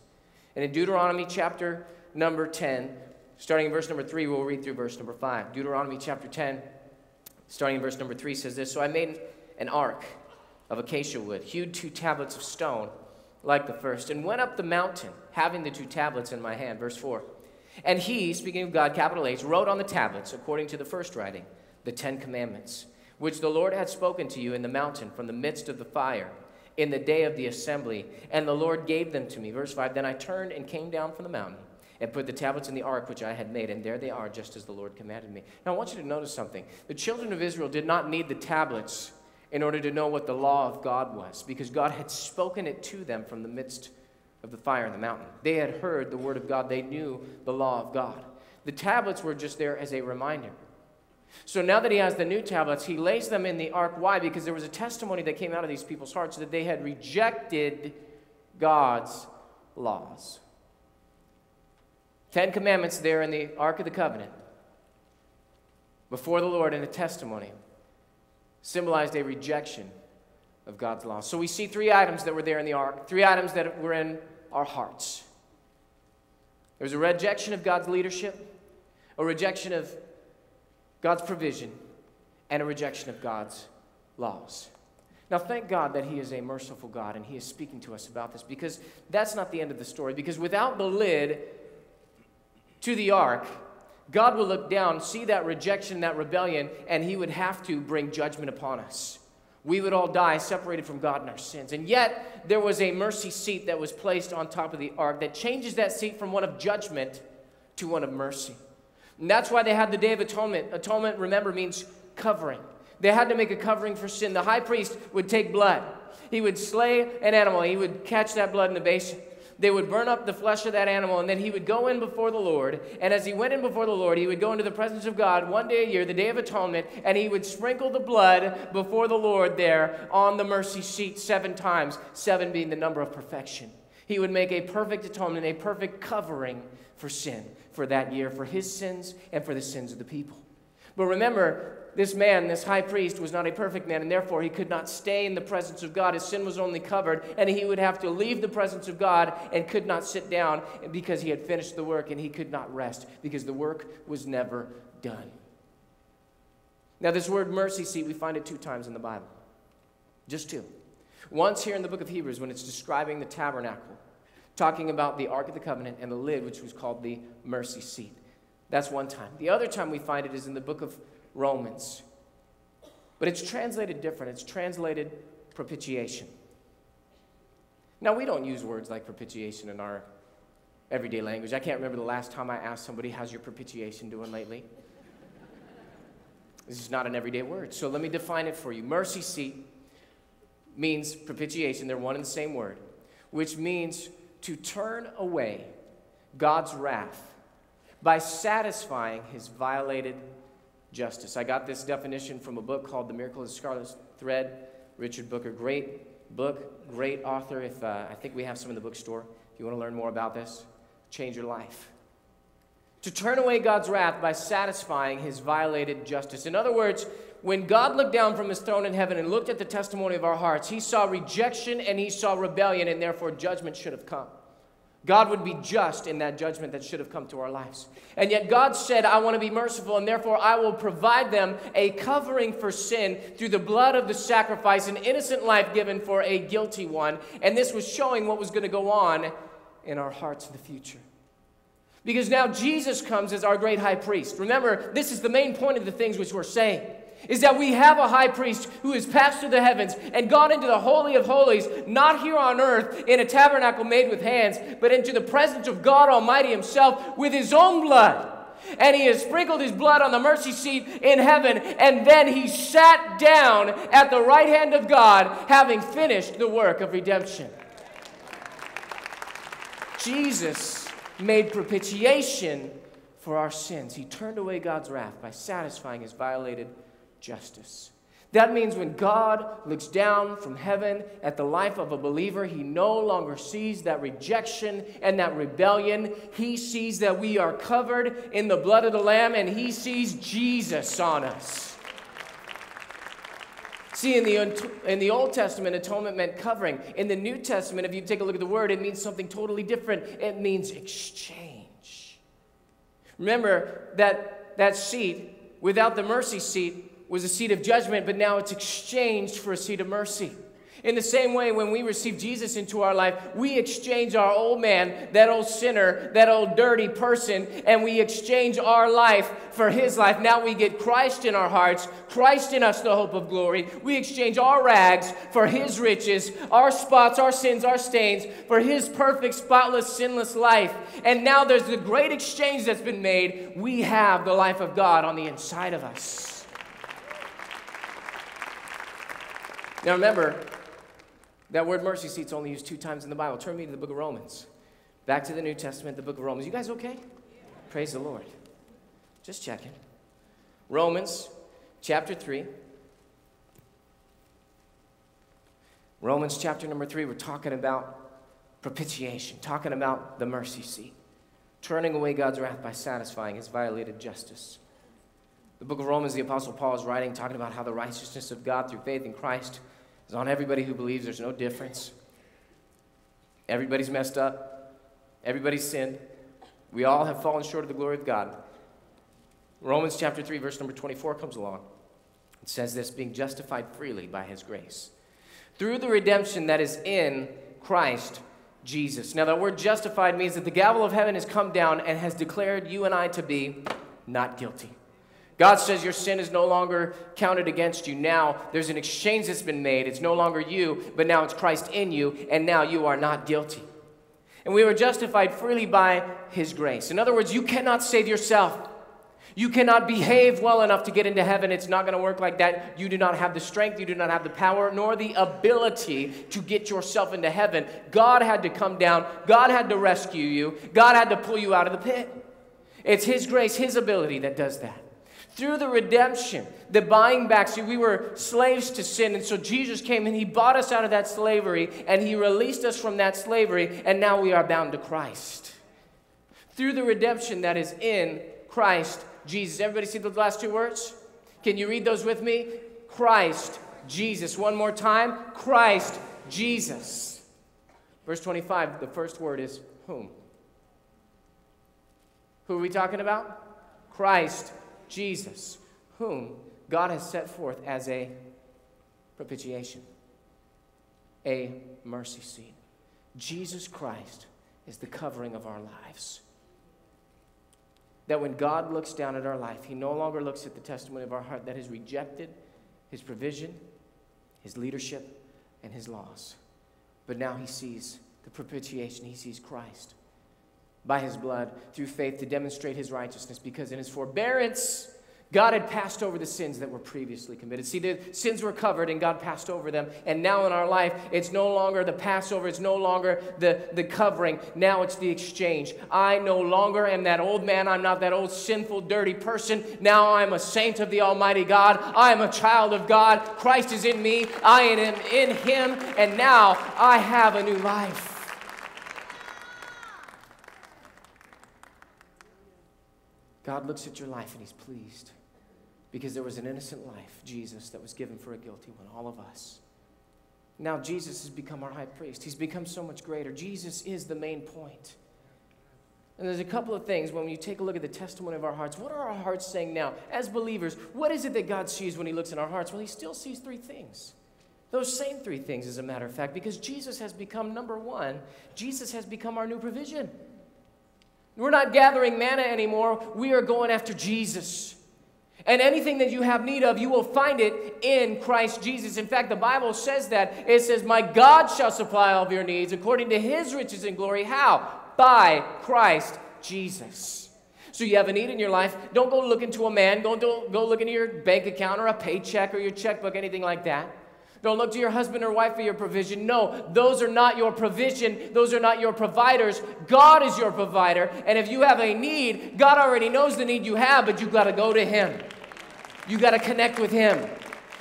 And in Deuteronomy chapter number 10, starting in verse number 3, we'll read through verse number 5. Deuteronomy chapter 10, starting in verse number 3, says this So I made an ark of acacia wood, hewed two tablets of stone like the first, and went up the mountain, having the two tablets in my hand. Verse 4. And he, speaking of God, capital H, wrote on the tablets, according to the first writing, the Ten Commandments, which the Lord had spoken to you in the mountain from the midst of the fire in the day of the assembly. And the Lord gave them to me. Verse 5 Then I turned and came down from the mountain and put the tablets in the ark which I had made, and there they are, just as the Lord commanded me. Now I want you to notice something. The children of Israel did not need the tablets in order to know what the law of God was, because God had spoken it to them from the midst of the fire in the mountain. They had heard the word of God, they knew the law of God. The tablets were just there as a reminder. So now that he has the new tablets, he lays them in the ark. Why? Because there was a testimony that came out of these people's hearts that they had rejected God's laws. Ten Commandments there in the Ark of the Covenant before the Lord in a testimony symbolized a rejection of God's law. So we see three items that were there in the ark, three items that were in our hearts. There was a rejection of God's leadership, a rejection of God's provision, and a rejection of God's laws. Now, thank God that He is a merciful God and He is speaking to us about this because that's not the end of the story. Because without the lid to the ark, God will look down, see that rejection, that rebellion, and He would have to bring judgment upon us. We would all die separated from God in our sins. And yet, there was a mercy seat that was placed on top of the ark that changes that seat from one of judgment to one of mercy. And that's why they had the Day of Atonement. Atonement, remember, means covering. They had to make a covering for sin. The high priest would take blood. He would slay an animal. He would catch that blood in the basin. They would burn up the flesh of that animal, and then he would go in before the Lord. And as he went in before the Lord, he would go into the presence of God one day a year, the Day of Atonement, and he would sprinkle the blood before the Lord there on the mercy seat seven times, seven being the number of perfection. He would make a perfect atonement, a perfect covering for sin for that year, for his sins and for the sins of the people. But remember, this man, this high priest, was not a perfect man, and therefore he could not stay in the presence of God. His sin was only covered, and he would have to leave the presence of God and could not sit down because he had finished the work, and he could not rest because the work was never done. Now, this word mercy seat, we find it two times in the Bible. Just two. Once here in the book of Hebrews when it's describing the tabernacle, talking about the Ark of the Covenant and the lid, which was called the mercy seat. That's one time. The other time we find it is in the book of Romans. But it's translated different. It's translated propitiation. Now, we don't use words like propitiation in our everyday language. I can't remember the last time I asked somebody, How's your propitiation doing lately? This is not an everyday word. So let me define it for you. Mercy seat means propitiation, they're one and the same word, which means to turn away God's wrath by satisfying his violated justice. I got this definition from a book called The Miracle of the Scarlet Thread. Richard Booker, great book, great author. If uh, I think we have some in the bookstore. If you want to learn more about this, change your life. To turn away God's wrath by satisfying his violated justice. In other words, when God looked down from his throne in heaven and looked at the testimony of our hearts, he saw rejection and he saw rebellion, and therefore judgment should have come. God would be just in that judgment that should have come to our lives. And yet God said, I want to be merciful, and therefore I will provide them a covering for sin through the blood of the sacrifice, an innocent life given for a guilty one. And this was showing what was going to go on in our hearts in the future. Because now Jesus comes as our great high priest. Remember, this is the main point of the things which we're saying is that we have a high priest who has passed through the heavens and gone into the Holy of Holies, not here on earth in a tabernacle made with hands, but into the presence of God Almighty Himself with His own blood. And He has sprinkled His blood on the mercy seat in heaven, and then He sat down at the right hand of God, having finished the work of redemption. Jesus made propitiation for our sins. He turned away God's wrath by satisfying His violated justice. That means when God looks down from heaven at the life of a believer, he no longer sees that rejection and that rebellion. He sees that we are covered in the blood of the Lamb and he sees Jesus on us. See, in the, in the Old Testament, atonement meant covering. In the New Testament, if you take a look at the word, it means something totally different. It means exchange. Remember that, that seat, without the mercy seat, was a seat of judgment, but now it's exchanged for a seat of mercy. In the same way, when we receive Jesus into our life, we exchange our old man, that old sinner, that old dirty person, and we exchange our life for his life. Now we get Christ in our hearts, Christ in us, the hope of glory. We exchange our rags for his riches, our spots, our sins, our stains, for his perfect, spotless, sinless life. And now there's the great exchange that's been made. We have the life of God on the inside of us. Now remember, that word mercy seat's only used two times in the Bible. Turn me to the book of Romans. Back to the New Testament, the book of Romans. You guys okay? Praise the Lord. Just checking. Romans chapter 3. Romans chapter number 3, we're talking about propitiation, talking about the mercy seat, turning away God's wrath by satisfying his violated justice. The book of Romans, the Apostle Paul is writing, talking about how the righteousness of God through faith in Christ is on everybody who believes. There's no difference. Everybody's messed up, everybody's sinned. We all have fallen short of the glory of God. Romans chapter 3, verse number 24 comes along. It says this being justified freely by his grace through the redemption that is in Christ Jesus. Now, that word justified means that the gavel of heaven has come down and has declared you and I to be not guilty. God says your sin is no longer counted against you. Now there's an exchange that's been made. It's no longer you, but now it's Christ in you, and now you are not guilty. And we were justified freely by his grace. In other words, you cannot save yourself. You cannot behave well enough to get into heaven. It's not going to work like that. You do not have the strength, you do not have the power, nor the ability to get yourself into heaven. God had to come down, God had to rescue you, God had to pull you out of the pit. It's His grace, His ability that does that. Through the redemption, the buying back. See, we were slaves to sin, and so Jesus came and He bought us out of that slavery, and He released us from that slavery, and now we are bound to Christ. Through the redemption that is in Christ Jesus. Everybody see those last two words? Can you read those with me? Christ, Jesus. One more time. Christ, Jesus. Verse 25, the first word is whom? Who are we talking about? Christ, Jesus, whom God has set forth as a propitiation, a mercy seat. Jesus Christ is the covering of our lives that when God looks down at our life, He no longer looks at the testimony of our heart that has rejected His provision, His leadership, and His laws. But now He sees the propitiation, He sees Christ by His blood through faith to demonstrate His righteousness because in His forbearance, God had passed over the sins that were previously committed. See, the sins were covered and God passed over them. And now in our life, it's no longer the Passover, it's no longer the, the covering. Now it's the exchange. I no longer am that old man. I'm not that old sinful, dirty person. Now I'm a saint of the Almighty God. I am a child of God. Christ is in me. I am in Him. And now I have a new life. God looks at your life and He's pleased because there was an innocent life, Jesus, that was given for a guilty one, all of us. Now, Jesus has become our high priest. He's become so much greater. Jesus is the main point. And there's a couple of things when you take a look at the testimony of our hearts. What are our hearts saying now? As believers, what is it that God sees when He looks in our hearts? Well, He still sees three things. Those same three things, as a matter of fact, because Jesus has become number one, Jesus has become our new provision. We're not gathering manna anymore, we are going after Jesus. And anything that you have need of, you will find it in Christ Jesus. In fact, the Bible says that. It says, My God shall supply all of your needs according to his riches and glory. How? By Christ Jesus. So you have a need in your life. Don't go look into a man. Don't go look into your bank account or a paycheck or your checkbook, anything like that. Don't look to your husband or wife for your provision. No, those are not your provision. Those are not your providers. God is your provider. And if you have a need, God already knows the need you have, but you've got to go to Him. You got to connect with Him.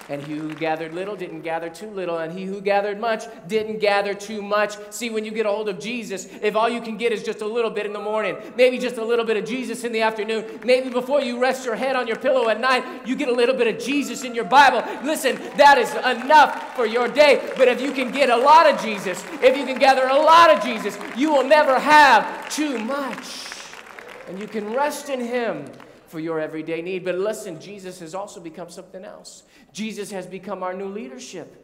And he who gathered little didn't gather too little, and he who gathered much didn't gather too much. See, when you get a hold of Jesus, if all you can get is just a little bit in the morning, maybe just a little bit of Jesus in the afternoon, maybe before you rest your head on your pillow at night, you get a little bit of Jesus in your Bible. Listen, that is enough for your day. But if you can get a lot of Jesus, if you can gather a lot of Jesus, you will never have too much. And you can rest in Him for your everyday need. But listen, Jesus has also become something else. Jesus has become our new leadership.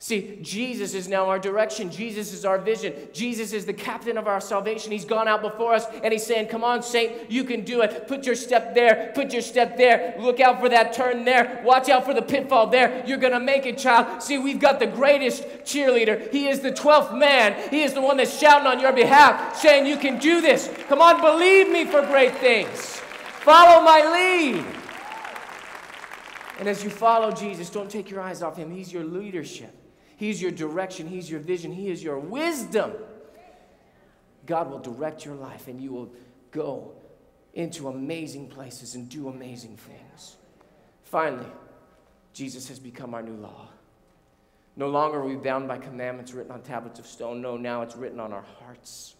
See, Jesus is now our direction. Jesus is our vision. Jesus is the captain of our salvation. He's gone out before us and he's saying, Come on, Saint, you can do it. Put your step there. Put your step there. Look out for that turn there. Watch out for the pitfall there. You're going to make it, child. See, we've got the greatest cheerleader. He is the 12th man. He is the one that's shouting on your behalf, saying, You can do this. Come on, believe me for great things. Follow my lead. And as you follow Jesus, don't take your eyes off him. He's your leadership. He's your direction, He's your vision, He is your wisdom. God will direct your life and you will go into amazing places and do amazing things. Finally, Jesus has become our new law. No longer are we bound by commandments written on tablets of stone. No, now it's written on our hearts.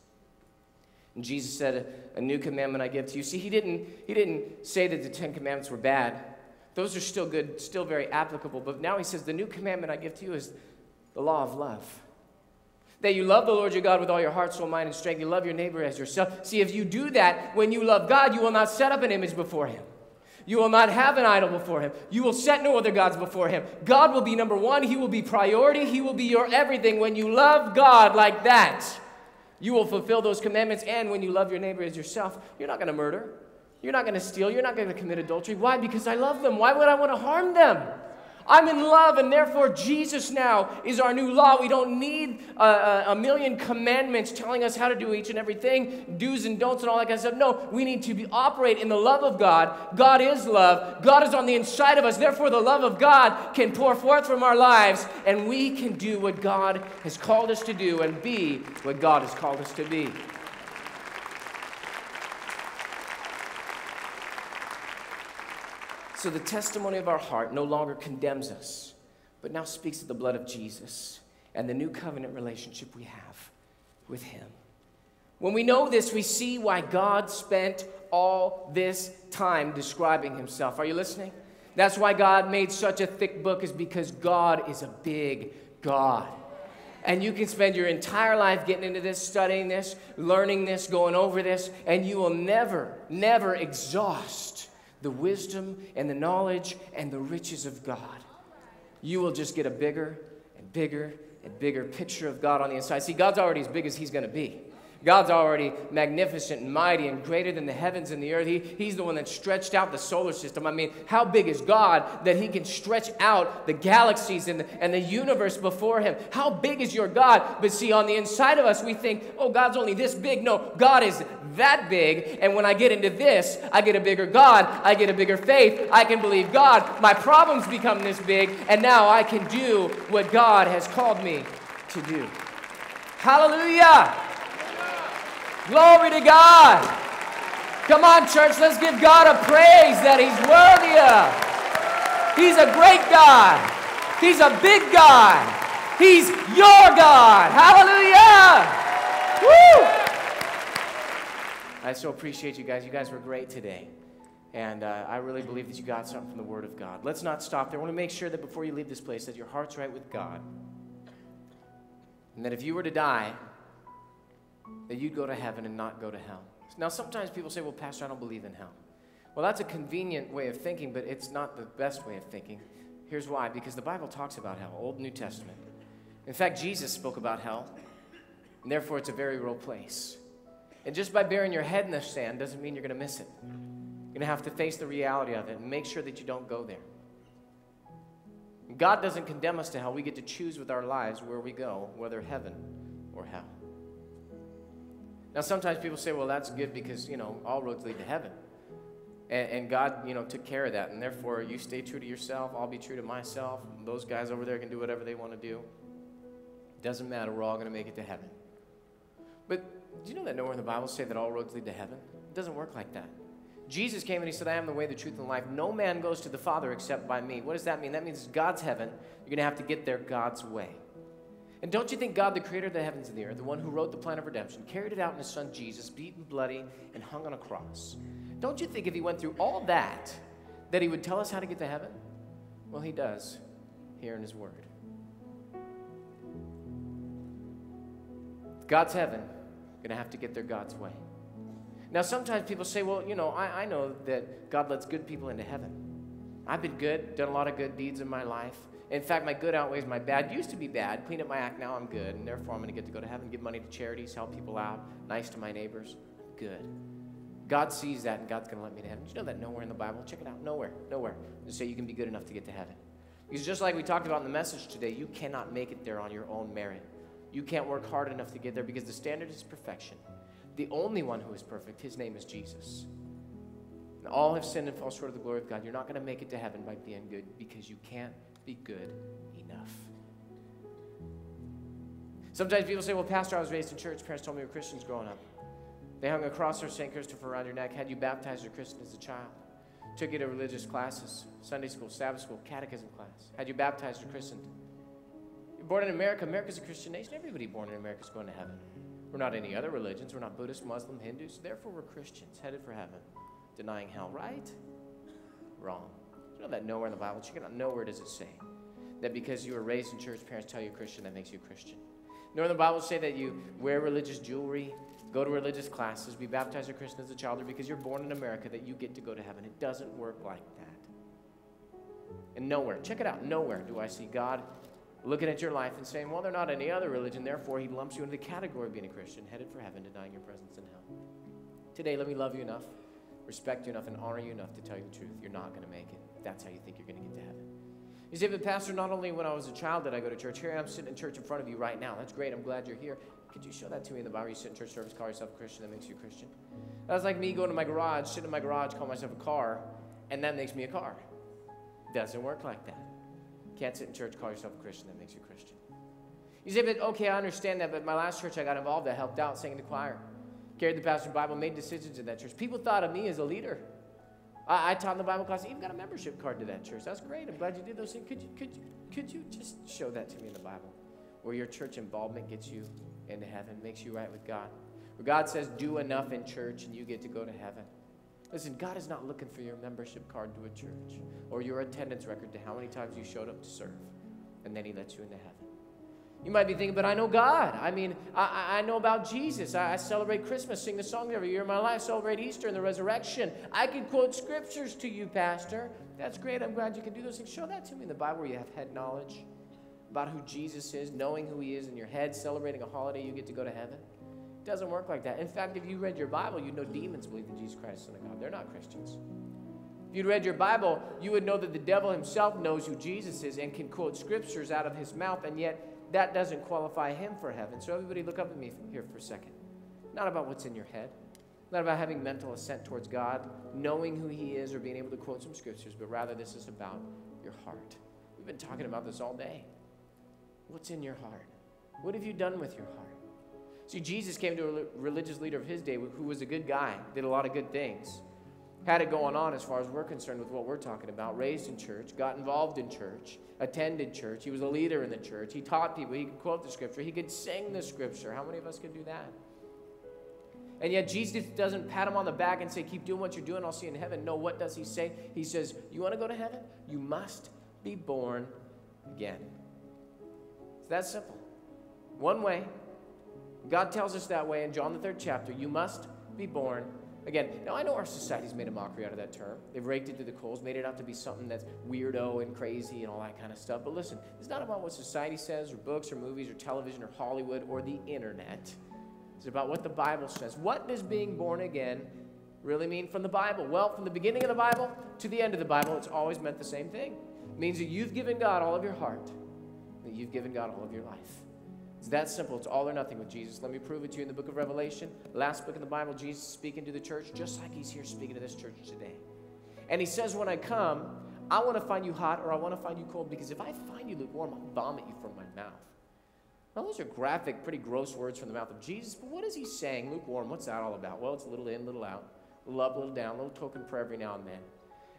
And Jesus said, A new commandment I give to you. See, he didn't, he didn't say that the Ten Commandments were bad. Those are still good, still very applicable. But now he says, The new commandment I give to you is the law of love. That you love the Lord your God with all your heart, soul, mind, and strength. You love your neighbor as yourself. See, if you do that, when you love God, you will not set up an image before him. You will not have an idol before him. You will set no other gods before him. God will be number one. He will be priority. He will be your everything. When you love God like that, you will fulfill those commandments. And when you love your neighbor as yourself, you're not going to murder. You're not going to steal. You're not going to commit adultery. Why? Because I love them. Why would I want to harm them? I'm in love, and therefore Jesus now is our new law. We don't need a, a, million commandments telling us how to do each and everything, do's and don'ts, and all that kind of stuff. No, we need to be, operate in the love of God. God is love. God is on the inside of us. Therefore, the love of God can pour forth from our lives, and we can do what God has called us to do and be what God has called us to be. So the testimony of our heart no longer condemns us, but now speaks of the blood of Jesus and the new covenant relationship we have with Him. When we know this, we see why God spent all this time describing Himself. Are you listening? That's why God made such a thick book, is because God is a big God. And you can spend your entire life getting into this, studying this, learning this, going over this, and you will never, never exhaust the wisdom and the knowledge and the riches of God. You will just get a bigger and bigger and bigger picture of God on the inside. See, God's already as big as He's going to be. God's already magnificent and mighty and greater than the heavens and the earth. He, he's the one that stretched out the solar system. I mean, how big is God that He can stretch out the galaxies and the, and the universe before Him? How big is your God? But see, on the inside of us, we think, oh, God's only this big. No, God is that big. And when I get into this, I get a bigger God. I get a bigger faith. I can believe God. My problems become this big. And now I can do what God has called me to do. Hallelujah. Glory to God. Come on, church, let's give God a praise that He's worthy of. He's a great God. He's a big God. He's your God. Hallelujah. Woo! I so appreciate you guys. You guys were great today. And uh, I really believe that you got something from the Word of God. Let's not stop there. I want to make sure that before you leave this place, that your heart's right with God. And that if you were to die, that you'd go to heaven and not go to hell. Now, sometimes people say, well, Pastor, I don't believe in hell. Well, that's a convenient way of thinking, but it's not the best way of thinking. Here's why because the Bible talks about hell, Old New Testament. In fact, Jesus spoke about hell, and therefore it's a very real place. And just by burying your head in the sand doesn't mean you're going to miss it. You're going to have to face the reality of it and make sure that you don't go there. God doesn't condemn us to hell. We get to choose with our lives where we go, whether heaven or hell. Now, sometimes people say, well, that's good because, you know, all roads lead to heaven. And, and, God, you know, took care of that. And therefore, you stay true to yourself. I'll be true to myself. Those guys over there can do whatever they want to do. Doesn't matter. We're all going to make it to heaven. But do you know that nowhere in the Bible say that all roads lead to heaven? It doesn't work like that. Jesus came and he said, I am the way, the truth, and the life. No man goes to the Father except by me. What does that mean? That means God's heaven. You're going to have to get there God's way. And don't you think God, the creator of the heavens and the earth, the one who wrote the plan of redemption, carried it out in his son Jesus, beaten, bloody, and hung on a cross? Don't you think if he went through all that, that he would tell us how to get to heaven? Well, he does here in his word. God's heaven, going to have to get there God's way. Now, sometimes people say, well, you know, I, I know that God lets good people into heaven. I've been good, done a lot of good deeds in my life. In fact, my good outweighs my bad. Used to be bad. Clean up my act. Now I'm good. And therefore, I'm going to get to go to heaven, give money to charities, help people out, nice to my neighbors. Good. God sees that, and God's going to let me to heaven. Did you know that nowhere in the Bible? Check it out. Nowhere. Nowhere. Say you can be good enough to get to heaven. Because just like we talked about in the message today, you cannot make it there on your own merit. You can't work hard enough to get there because the standard is perfection. The only one who is perfect, his name is Jesus. And all have sinned and fall short of the glory of God. You're not going to make it to heaven by being good because you can't be good enough. Sometimes people say, well, Pastor, I was raised in church. Parents told me we were Christians growing up. They hung a cross or St. Christopher around your neck, had you baptized or christened as a child, took you to religious classes, Sunday school, Sabbath school, catechism class, had you baptized or christened. You're born in America. America's a Christian nation. Everybody born in America is going to heaven. We're not any other religions. We're not Buddhist, Muslim, Hindus. Therefore, we're Christians headed for heaven, denying hell, right? Wrong. You know that nowhere in the Bible, check it out. Nowhere does it say that because you were raised in church, parents tell you Christian, that makes you a Christian. Nor the Bible say that you wear religious jewelry, go to religious classes, be baptized or Christian as a child, or because you're born in America that you get to go to heaven. It doesn't work like that. And nowhere, check it out, nowhere do I see God looking at your life and saying, well, they're not any other religion, therefore he lumps you into the category of being a Christian, headed for heaven, denying your presence in hell. Today, let me love you enough, respect you enough, and honor you enough to tell you the truth. You're not going to make it. That's how you think you're going to get to heaven. You say, but Pastor, not only when I was a child did I go to church. Here I am sitting in church in front of you right now. That's great. I'm glad you're here. Could you show that to me in the Bible? You sit in church service, call yourself a Christian, that makes you a Christian. That's like me going to my garage, sitting in my garage, call myself a car, and that makes me a car. Doesn't work like that. Can't sit in church, call yourself a Christian, that makes you a Christian. You say, but okay, I understand that, but my last church I got involved, I helped out, sang in the choir, carried the pastor's Bible, made decisions in that church. People thought of me as a leader. I, I taught in the Bible class, I even got a membership card to that church. That's great. I'm glad you did those things. Could you, could you, could you just show that to me in the Bible? Where your church involvement gets you into heaven, makes you right with God. Where God says, do enough in church and you get to go to heaven. Listen, God is not looking for your membership card to a church or your attendance record to how many times you showed up to serve, and then He lets you into heaven. You might be thinking, but I know God. I mean, I, I know about Jesus. I, I, celebrate Christmas, sing the song every year of my life, celebrate Easter and the resurrection. I can quote scriptures to you, Pastor. That's great. I'm glad you can do those things. Show that to me in the Bible where you have head knowledge about who Jesus is, knowing who he is in your head, celebrating a holiday, you get to go to heaven. It doesn't work like that. In fact, if you read your Bible, you'd know demons believe that Jesus Christ Son of God. They're not Christians. If you'd read your Bible, you would know that the devil himself knows who Jesus is and can quote scriptures out of his mouth, and yet that doesn't qualify him for heaven. So, everybody, look up at me here for a second. Not about what's in your head, not about having mental assent towards God, knowing who He is, or being able to quote some scriptures, but rather this is about your heart. We've been talking about this all day. What's in your heart? What have you done with your heart? See, Jesus came to a religious leader of his day who was a good guy, did a lot of good things had it going on as far as we're concerned with what we're talking about. Raised in church, got involved in church, attended church. He was a leader in the church. He taught people. He could quote the scripture. He could sing the scripture. How many of us could do that? And yet Jesus doesn't pat him on the back and say, Keep doing what you're doing, I'll see you in heaven. No, what does he say? He says, You want to go to heaven? You must be born again. It's that simple. One way. God tells us that way in John the third chapter. You must be born Again, now I know our society's made a mockery out of that term. They've raked it to the coals, made it out to be something that's weirdo and crazy and all that kind of stuff. But listen, it's not about what society says, or books, or movies, or television, or Hollywood, or the internet. It's about what the Bible says. What does being born again really mean from the Bible? Well, from the beginning of the Bible to the end of the Bible, it's always meant the same thing. It means that you've given God all of your heart, that you've given God all of your life. It's that simple. It's all or nothing with Jesus. Let me prove it to you in the book of Revelation, last book in the Bible. Jesus speaking to the church just like he's here speaking to this church today. And he says, When I come, I want to find you hot or I want to find you cold because if I find you lukewarm, I'll vomit you from my mouth. Now, those are graphic, pretty gross words from the mouth of Jesus, but what is he saying? Lukewarm, what's that all about? Well, it's a little in, little out, little up, little down, a little token prayer every now and then.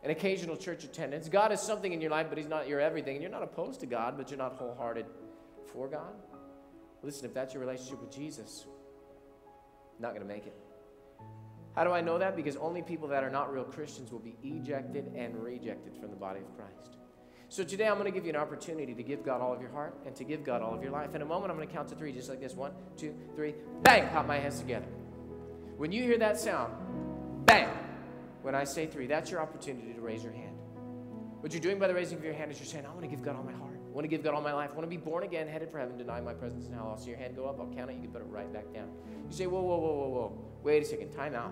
An occasional church attendance. God is something in your life, but he's not your everything. And you're not opposed to God, but you're not wholehearted for God. Listen, if that's your relationship with Jesus, not going to make it. How do I know that? Because only people that are not real Christians will be ejected and rejected from the body of Christ. So today I'm going to give you an opportunity to give God all of your heart and to give God all of your life. In a moment, I'm going to count to three, just like this. One, two, three. Bang! Pop my hands together. When you hear that sound, bang! When I say three, that's your opportunity to raise your hand. What you're doing by the raising of your hand is you're saying, I want to give God all my heart. Want to give God all my life. I want to be born again, headed for heaven, deny my presence in hell. I'll see your hand go up. I'll count it. You can put it right back down. You say, whoa, whoa, whoa, whoa, whoa. Wait a second. Time out.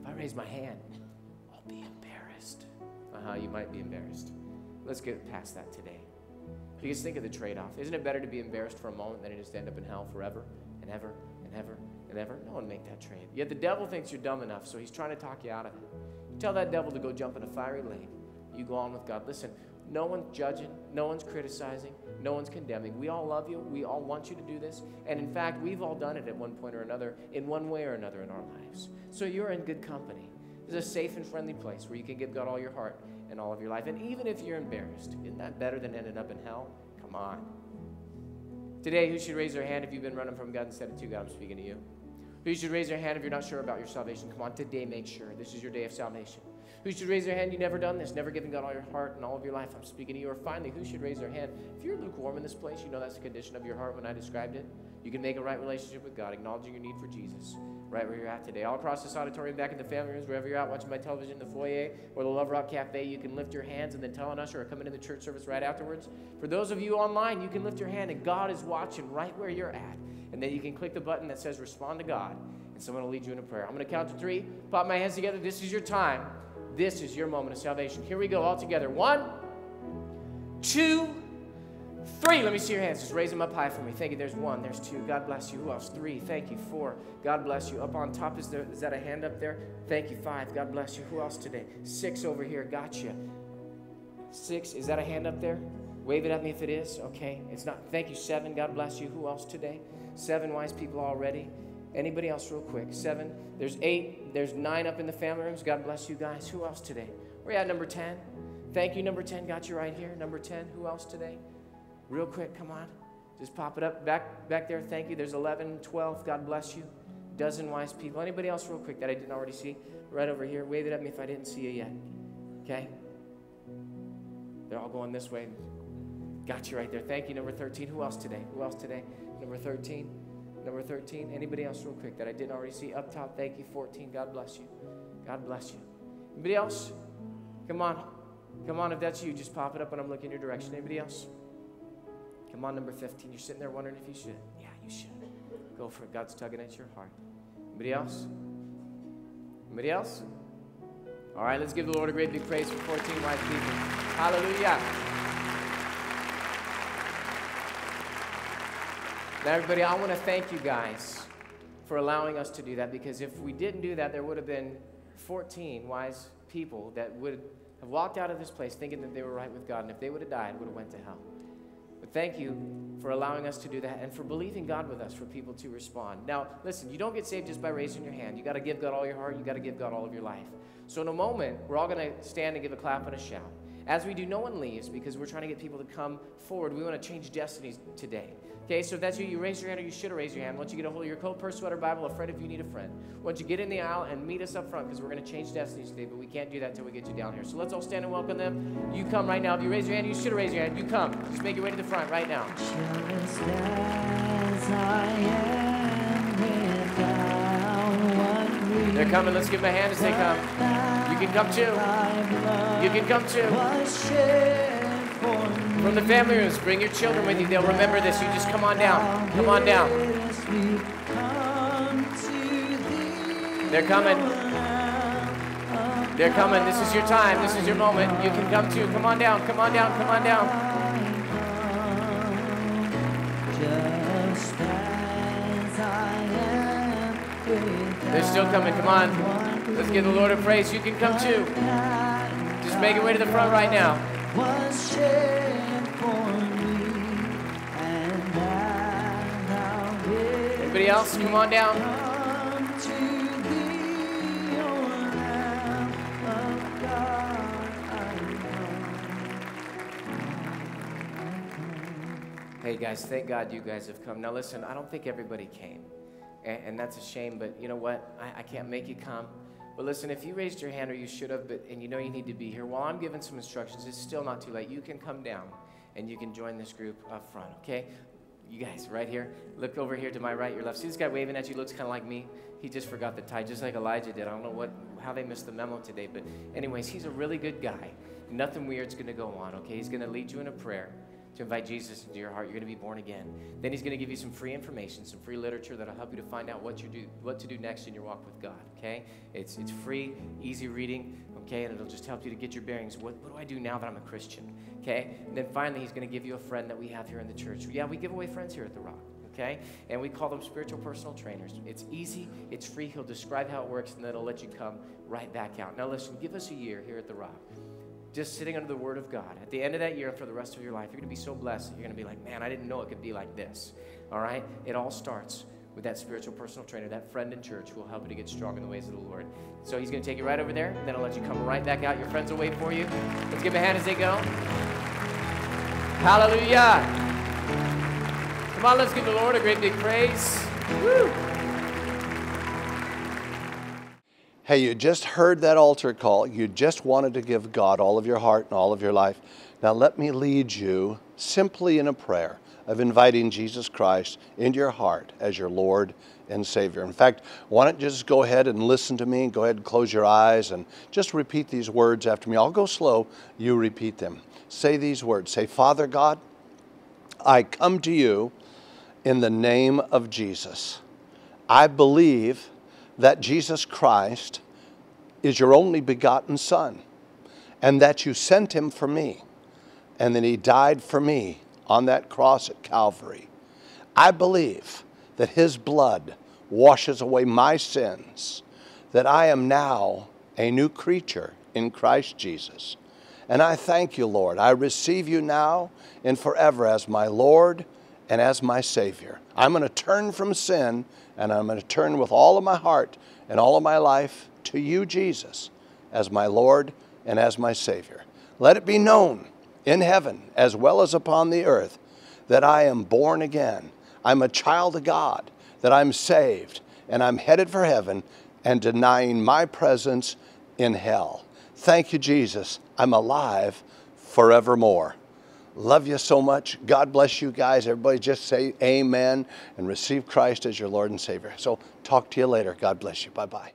If I raise my hand, I'll be embarrassed. Uh-huh, you might be embarrassed. Let's get past that today. Because think of the trade-off. Isn't it better to be embarrassed for a moment than it is to end up in hell forever and ever and ever and ever? No one make that trade. Yet the devil thinks you're dumb enough, so he's trying to talk you out of it. You tell that devil to go jump in a fiery lake. You go on with God. Listen, no one's judging, no one's criticizing, No one's condemning. We all love you. We all want you to do this. And in fact, we've all done it at one point or another, in one way or another in our lives. So you're in good company. It's a safe and friendly place where you can give God all your heart and all of your life. And even if you're embarrassed, isn't that better than ending up in hell? Come on. Today, who should raise their hand if you've been running from God instead of to God? I'm speaking to you. Who should raise their hand if you're not sure about your salvation? Come on, today make sure. This is your day of salvation. Who should raise their hand? You've never done this, never given God all your heart and all of your life. I'm speaking to you. Or finally, who should raise their hand? If you're lukewarm in this place, you know that's the condition of your heart when I described it. You can make a right relationship with God, acknowledging your need for Jesus right where you're at today. All across this auditorium, back in the family rooms, wherever you're at, watching my television, the foyer, or the Love Rock Cafe, you can lift your hands and then tell an usher or come into the church service right afterwards. For those of you online, you can lift your hand and God is watching right where you're at. And then you can click the button that says respond to God, and someone will lead you in a prayer. I'm going to count to three, pop my hands together. This is your time. This is your moment of salvation. Here we go, all together. One, two, Three, let me see your hands. Just raise them up high for me. Thank you. There's one. There's two. God bless you. Who else? Three. Thank you. Four. God bless you. Up on top, is there is that a hand up there? Thank you. Five. God bless you. Who else today? Six over here. Gotcha. Six. Is that a hand up there? Wave it at me if it is. Okay. It's not. Thank you. Seven. God bless you. Who else today? Seven wise people already. Anybody else, real quick? Seven. There's eight. There's nine up in the family rooms. God bless you guys. Who else today? We're at number 10. Thank you, number 10. Got you right here. Number 10. Who else today? Real quick, come on. Just pop it up back back there. Thank you. There's 11, 12. God bless you. Dozen wise people. Anybody else, real quick, that I didn't already see? Right over here. Wave it at me if I didn't see you yet. Okay? They're all going this way. Got you right there. Thank you. Number 13. Who else today? Who else today? Number 13. Number 13. Anybody else, real quick, that I didn't already see? Up top. Thank you. 14. God bless you. God bless you. Anybody else? Come on. Come on. If that's you, just pop it up when I'm looking your direction. Anybody else? Come on, number 15. You're sitting there wondering if you should. Yeah, you should. Go for it. God's tugging at your heart. Anybody else? Anybody else? All right, let's give the Lord a great big praise for 14 wise people. Hallelujah. Now, everybody, I want to thank you guys for allowing us to do that because if we didn't do that, there would have been 14 wise people that would have walked out of this place thinking that they were right with God, and if they would have died, would have went to hell. But thank you for allowing us to do that and for believing God with us for people to respond. Now, listen, you don't get saved just by raising your hand. You got to give God all your heart, you got to give God all of your life. So, in a moment, we're all going to stand and give a clap and a shout. As we do, no one leaves because we're trying to get people to come forward. We want to change destinies today. Okay, so if that's you, you raise your hand or you should have raised your hand. Once you get a hold of your coat, purse, sweater, Bible, a friend if you need a friend. Once you get in the aisle and meet us up front because we're going to change destinies today, but we can't do that until we get you down here. So let's all stand and welcome them. You come right now. If you raise your hand, you should have raised your hand. You come. Just make your way to the front right now. They're coming. Let's give them a hand as they come. You can come too. You can come too. From the family rooms, bring your children with you. They'll remember this. You just come on down. Come on down. They're coming. They're coming. This is your time. This is your moment. You can come too. Come on down. Come on down. Come on down. They're still coming. Come on. Let's give the Lord a praise. You can come too. Just make your way to the front right now. Anybody else? Come on down. Hey guys, thank God you guys have come. Now listen, I don't think everybody came, and, and that's a shame. But you know what? I, I, can't make you come. But listen, if you raised your hand or you should have, but and you know you need to be here, while I'm giving some instructions, it's still not too late. You can come down, and you can join this group up front. Okay? You guys, right here, look over here to my right, your left. See this guy waving at you? Looks kind of like me. He just forgot the tie, just like Elijah did. I don't know what how they missed the memo today, but anyways, he's a really good guy. Nothing weird's to go on. Okay? He's to lead you in a prayer to invite Jesus into your heart. You're going to be born again. Then He's going to give you some free information, some free literature that'll help you to find out what you do, what to do next in your walk with God. Okay? It's it's free, easy reading. Okay, and it'll just help you to get your bearings. What, what do I do now that I'm a Christian? Okay, and then finally, He's going to give you a friend that we have here in the church. Yeah, we give away friends here at the Rock. Okay, and we call them spiritual personal trainers. It's easy, it's free. He'll describe how it works, and then he'll let you come right back out. Now, listen, give us a year here at the Rock just sitting under the Word of God. At the end of that year and for the rest of your life, you're going to be so blessed. You're going to be like, man, I didn't know it could be like this. All right? It all starts with that spiritual personal trainer, that friend in church who will help you to get strong in the ways of the Lord. So he's going to take you right over there, then I'll let you come right back out. Your friends will wait for you. Let's give them a hand as they go. Hallelujah. Come on, let's give the Lord a great big praise. Woo. Hey, you just heard that altar call. You just wanted to give God all of your heart and all of your life. Now, let me lead you simply in a prayer of inviting Jesus Christ into your heart as your Lord and Savior. In fact, why don't you just go ahead and listen to me? And go ahead and close your eyes and just repeat these words after me. I'll go slow, you repeat them. Say these words Say, Father God, I come to you in the name of Jesus. I believe that Jesus Christ is your only begotten Son and that you sent him for me and that he died for me on that cross at Calvary. I believe that his blood washes away my sins, that I am now a new creature in Christ Jesus. And I thank you, Lord. I receive you now and forever as my Lord and as my Savior. I'm going to turn from sin and I'm going to turn with all of my heart and all of my life to you, Jesus, as my Lord and as my Savior. Let it be known in heaven as well as upon the earth that I am born again. I'm a child of God, that I'm saved, and I'm headed for heaven and denying my presence in hell. Thank you, Jesus. I'm alive forevermore. Love you so much. God bless you guys. Everybody just say amen and receive Christ as your Lord and Savior. So talk to you later. God bless you. Bye bye.